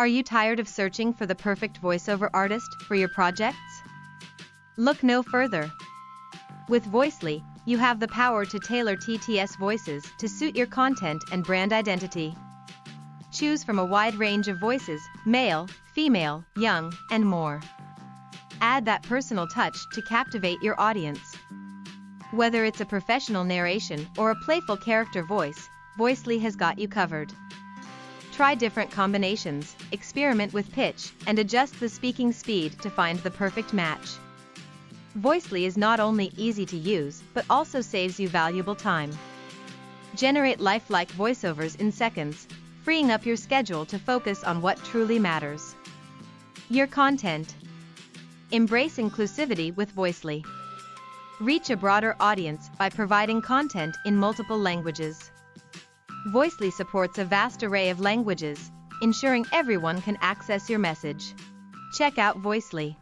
Are you tired of searching for the perfect voiceover artist for your projects? Look no further. With Voicely, you have the power to tailor TTS voices to suit your content and brand identity. Choose from a wide range of voices, male, female, young, and more. Add that personal touch to captivate your audience. Whether it's a professional narration or a playful character voice, Voicely has got you covered. Try different combinations, experiment with pitch, and adjust the speaking speed to find the perfect match. Voicely is not only easy to use, but also saves you valuable time. Generate lifelike voiceovers in seconds, freeing up your schedule to focus on what truly matters. Your content. Embrace inclusivity with Voicely. Reach a broader audience by providing content in multiple languages. Voicely supports a vast array of languages, ensuring everyone can access your message. Check out Voicely.